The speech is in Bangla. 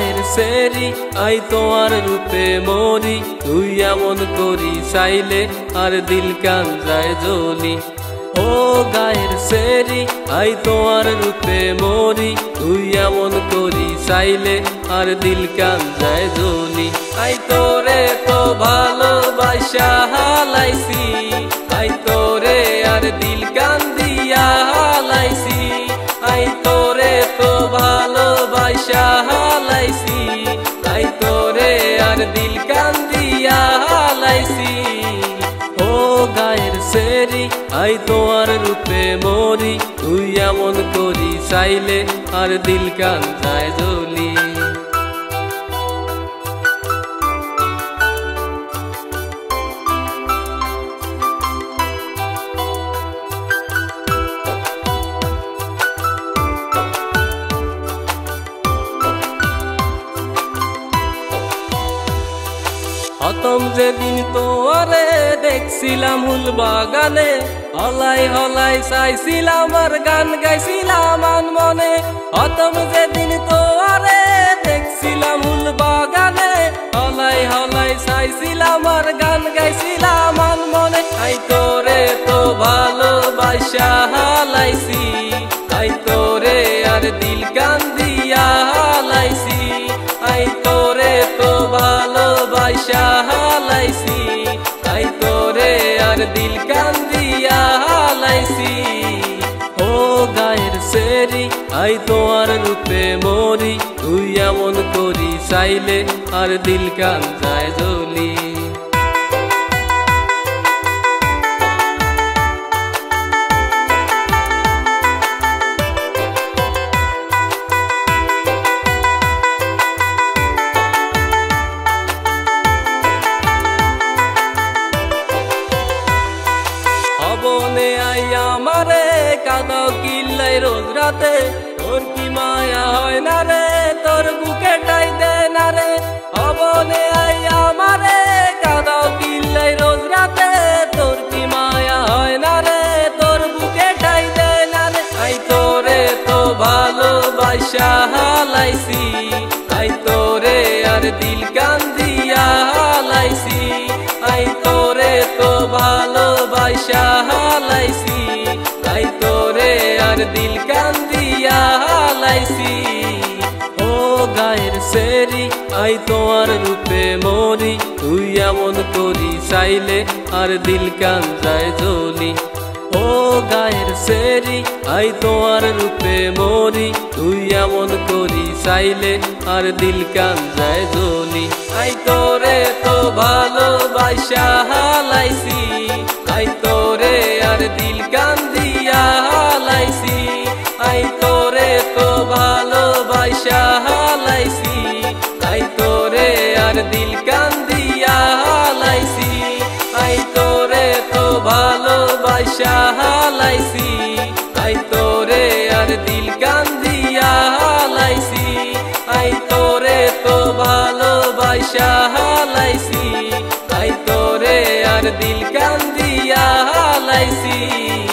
গায়ের সেরি, আই তোমার রূপে মরি তুই এমন করি চাইলে আর দিল কান যায় জলি ও গায়ের সেরি, আই তোমার রূপে মরি তুই এমন করি চাইলে আর দিল কান যায় জলি আই তোরে তো ভালোবাসা হালাইছি। সেরি আই তোমার রূপে মরি। তুই এমন করি চাইলে আর দিল কান যায় হতম যেদিন তোরে দেখছিলাম হুল বাগানে হলাই হলাই চাইছিলাম আর গান গাইছিলাম আন মনে। হতম যেদিন তোরে দেখছিলাম হুল বাগানে হলাই হলাই চাইছিলাম আর গান গাইছিলাম আন মনে। আই তোরে তো ভালোবাসা হালাইছি। আই তোরে আর দিল কান দিয়া হালাইছি। আই তোরে তো ভালোবাসা হালাইছি, তাই তোরে আর দিল কান দিয়া ও গায়ের সেরি, আই তোমার রূপে মরি, তুই এমন করি চাইলে আর দিল কান যায় জলি। কাদাও কিল্লাই রোজ রাতে। তোর কি মায়া হয় না রে? তোর বুকে টাই দে না রে? মায়া হয় না রে? আই তোরে তো আই আর দিল কান হালাইছি। আই তোরে তো ভালোবাসা হালাইছি। আই আর দিল কান দিয়া হালাইছি। ও গায়ের সেরি, আই তোমার রূপে মরি। তুই এমন করি চাইলে আর দিল কান যায় জলি ও গায়ের সেরি, আই তোমার রূপে মরি। তুই এমন করি চাইলে আর দিল কান যায় জলি আই তোরে তো ভালোবাসা হালাইছি। হালাইছি আই তোরে আর দিল কান দিয়া হালাইছি, আই তোরে তো ভালোবাসা হালাইছি, আই তোরে আর দিল কান দিয়া হালাইছি।